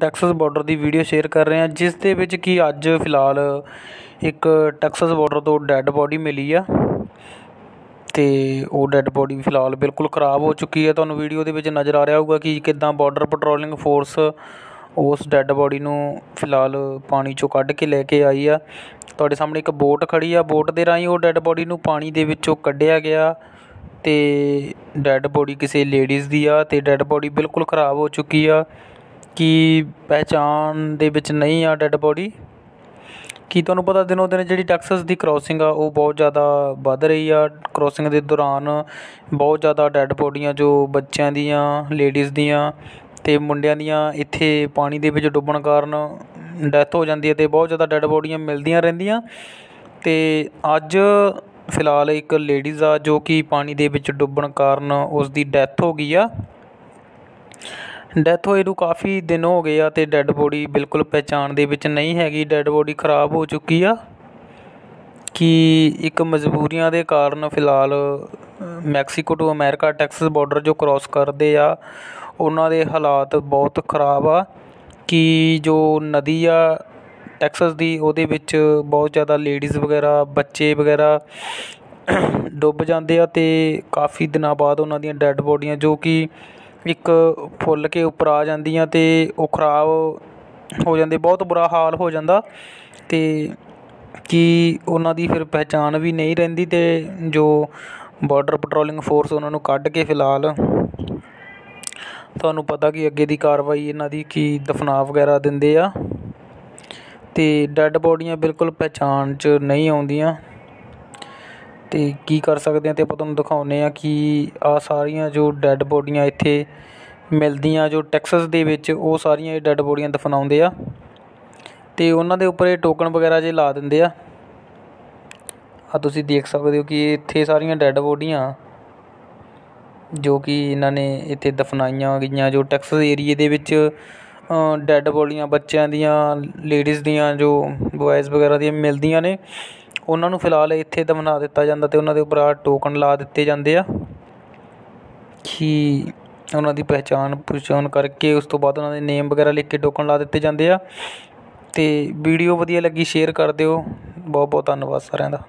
Texas border ਦੀ video share ਕਰ ਰਹੇ ਹਾਂ, ਜਿਸ ਦੇ ਵਿੱਚ ਕਿ ਅੱਜ ਫਿਲਹਾਲ ਇੱਕ ਟੈਕਸਸ ਬਾਰਡਰ ਤੋਂ ਡੈੱਡ ਬੋਡੀ ਮਿਲੀ ਆ। ਤੇ ਉਹ ਡੈੱਡ ਬੋਡੀ ਫਿਲਹਾਲ ਬਿਲਕੁਲ ਖਰਾਬ ਹੋ ਚੁੱਕੀ ਹੈ ਤੁਹਾਨੂੰ ਵੀਡੀਓ ਦੇ ਵਿੱਚ ਨਜ਼ਰ ਆ ਰਿਹਾ ਹੋਊਗਾ ਕਿ ਕਿੱਦਾਂ ਬਾਰਡਰ ਪੈਟਰੋਲਿੰਗ ਫੋਰਸ ਉਸ ਡੈੱਡ ਬੋਡੀ ਨੂੰ ਫਿਲਹਾਲ ਪਾਣੀ ਚੋਂ ਕੱਢ ਕੇ ਲੈ ਕੇ ਆਈ ਆ। ਤੁਹਾਡੇ ਸਾਹਮਣੇ ਇੱਕ ਬੋਟ ਖੜੀ ਆ। ਬੋਟ ਦੇ ਰਾਹੀਂ ਉਹ ਡੈੱਡ ਬੋਡੀ ਨੂੰ ਪਾਣੀ ਦੇ ਵਿੱਚੋਂ ਕੱਢਿਆ ਗਿਆ ਤੇ ਡੈੱਡ ਬੋਡੀ ਕਿਸੇ ਲੇਡੀਜ਼ ਦੀ ਆ ਤੇ ਡੈੱਡ ਬੋਡੀ ਬਿਲਕੁਲ ਖਰਾਬ ਹੋ ਚੁੱਕੀ ਆ। ਕੀ ਪਹਿਚਾਣ ਦੇ ਵਿੱਚ ਨਹੀਂ ਆ ਡੈੱਡ ਬੋਡੀ ਕੀ ਤੁਹਾਨੂੰ ਪਤਾ ਦਿਨੋਂ ਦਿਨ ਜਿਹੜੀ ਟੈਕਸਸ ਦੀ ਕ੍ਰੋਸਿੰਗ ਆ, ਉਹ ਬਹੁਤ ਜ਼ਿਆਦਾ ਵੱਧ ਰਹੀ ਆ। ਕ੍ਰੋਸਿੰਗ ਦੇ ਦੌਰਾਨ ਬਹੁਤ ਜ਼ਿਆਦਾ ਡੈੱਡ ਬੋਡੀਆਂ ਜੋ ਬੱਚਿਆਂ ਦੀਆਂ ਲੇਡੀਜ਼ ਦੀਆਂ ਅਤੇ ਮੁੰਡਿਆਂ ਦੀਆਂ ਇੱਥੇ ਪਾਣੀ ਦੇ ਵਿੱਚ ਡੁੱਬਣ ਕਾਰਨ ਡੈਥ ਹੋ ਜਾਂਦੀ ਹੈ ਅਤੇ ਬਹੁਤ ਜ਼ਿਆਦਾ ਡੈੱਡ ਬੋਡੀਆਂ ਮਿਲਦੀਆਂ ਰਹਿੰਦੀਆਂ। ਅਤੇ ਅੱਜ ਫਿਲਹਾਲ ਇੱਕ ਲੇਡੀਜ਼ ਆ ਜੋ ਕਿ ਪਾਣੀ ਦੇ ਵਿੱਚ ਡੁੱਬਣ ਕਾਰਨ ਉਸ ਦੀ ਡੈਥ ਹੋ ਗਈ ਆ। ਡੈਥ ਹੋਏ ਨੂੰ ਕਾਫੀ ਦਿਨ ਹੋ ਗਏ ਆ ਅਤੇ ਡੈੱਡ ਬੋਡੀ ਬਿਲਕੁਲ ਪਹਿਚਾਣ ਦੇ ਵਿੱਚ ਨਹੀਂ ਹੈਗੀ। ਡੈੱਡ ਬੋਡੀ ਖਰਾਬ ਹੋ ਚੁੱਕੀ ਆ ਕਿ ਇੱਕ ਮਜਬੂਰੀਆਂ ਦੇ ਕਾਰਨ ਫਿਲਹਾਲ Mexico to America, Texas border ਜੋ ਕ੍ਰੋਸ ਕਰਦੇ ਆ, ਉਹਨਾਂ ਦੇ ਹਾਲਾਤ ਬਹੁਤ ਖਰਾਬ ਆ ਕਿ ਜੋ ਨਦੀ ਆ ਟੈਕਸਸ ਦੀ, ਉਹਦੇ ਵਿੱਚ ਬਹੁਤ ਜ਼ਿਆਦਾ ਲੇਡੀਜ਼ ਵਗੈਰਾ, ਬੱਚੇ ਵਗੈਰਾ ਡੁੱਬ ਜਾਂਦੇ ਆ ਅਤੇ ਕਾਫੀ ਦਿਨਾਂ ਬਾਅਦ ਉਹਨਾਂ ਦੀਆਂ ਡੈੱਡ ਬੋਡੀਆਂ ਜੋ ਕਿ ਇੱਕ ਫੁੱਲ ਕੇ ਉੱਪਰ ਆ ਜਾਂਦੀਆਂ ਅਤੇ ਉਹ ਖਰਾਬ ਹੋ ਜਾਂਦੇ, ਬਹੁਤ ਬੁਰਾ ਹਾਲ ਹੋ ਜਾਂਦਾ ਅਤੇ ਕਿ ਉਹਨਾਂ ਦੀ ਫਿਰ ਪਹਿਚਾਣ ਵੀ ਨਹੀਂ ਰਹਿੰਦੀ ਅਤੇ ਜੋ ਬਾਰਡਰ ਪੈਟਰੋਲਿੰਗ ਫੋਰਸ ਉਹਨਾਂ ਨੂੰ ਕੱਢ ਕੇ ਫਿਲਹਾਲ ਤੁਹਾਨੂੰ ਪਤਾ ਕਿ ਅੱਗੇ ਦੀ ਕਾਰਵਾਈ ਇਹਨਾਂ ਦੀ ਕੀ ਦਫਨਾ ਵਗੈਰਾ ਦਿੰਦੇ ਆ ਅਤੇ ਡੈੱਡ ਬੋਡੀਆਂ ਬਿਲਕੁਲ ਪਹਿਚਾਣ 'ਚ ਨਹੀਂ ਆਉਂਦੀਆਂ। ਅਤੇ ਕੀ ਕਰ ਸਕਦੇ ਹਾਂ ਅਤੇ ਆਪਾਂ ਤੁਹਾਨੂੰ ਦਿਖਾਉਂਦੇ ਹਾਂ ਕਿ ਆਹ ਸਾਰੀਆਂ ਜੋ ਡੈੱਡ ਬੋਡੀਆਂ ਇੱਥੇ ਮਿਲਦੀਆਂ ਜੋ ਟੈਕਸਸ ਦੇ ਵਿੱਚ, ਉਹ ਸਾਰੀਆਂ ਇਹ ਡੈੱਡ ਬੋਡੀਆਂ ਦਫਨਾਉਂਦੇ ਆ। ਅਤੇ ਉਹਨਾਂ ਦੇ ਉੱਪਰ ਇਹ ਟੋਕਨ ਵਗੈਰਾ ਜੇ ਲਾ ਦਿੰਦੇ ਆ। ਆ ਤੁਸੀਂ ਦੇਖ ਸਕਦੇ ਹੋ ਕਿ ਇੱਥੇ ਸਾਰੀਆਂ ਡੈੱਡ ਬੋਡੀਆਂ ਜੋ ਕਿ ਇਹਨਾਂ ਨੇ ਇੱਥੇ ਦਫਨਾਈਆਂ ਗਈਆਂ ਜੋ ਟੈਕਸਸ ਏਰੀਏ ਦੇ ਵਿੱਚ ਡੈੱਡ ਬੋਡੀਆਂ ਬੱਚਿਆਂ ਦੀਆਂ ਲੇਡੀਜ਼ ਦੀਆਂ, ਜੋ ਬੋਆਇਜ਼ ਵਗੈਰਾ ਦੀਆਂ ਮਿਲਦੀਆਂ ਨੇ, ਉਹਨਾਂ ਨੂੰ ਫਿਲਹਾਲ ਇੱਥੇ ਦਫਨਾ ਦਿੱਤਾ ਜਾਂਦਾ ਅਤੇ ਉਹਨਾਂ ਦੇ ਉੱਪਰ ਆਹ ਟੋਕਨ ਲਾ ਦਿੱਤੇ ਜਾਂਦੇ ਆ ਕਿ ਉਹਨਾਂ ਦੀ ਪਹਿਚਾਣ ਪਛਾਣ ਕਰਕੇ ਉਸ ਤੋਂ ਬਾਅਦ ਉਹਨਾਂ ਦੇ ਨੇਮ ਵਗੈਰਾ ਲਿਖ ਕੇ ਟੋਕਨ ਲਾ ਦਿੱਤੇ ਜਾਂਦੇ ਆ। ਅਤੇ ਵੀਡੀਓ ਵਧੀਆ ਲੱਗੀ ਸ਼ੇਅਰ ਕਰ ਦਿਓ। ਬਹੁਤ ਬਹੁਤ ਧੰਨਵਾਦ ਸਾਰਿਆਂ ਦਾ।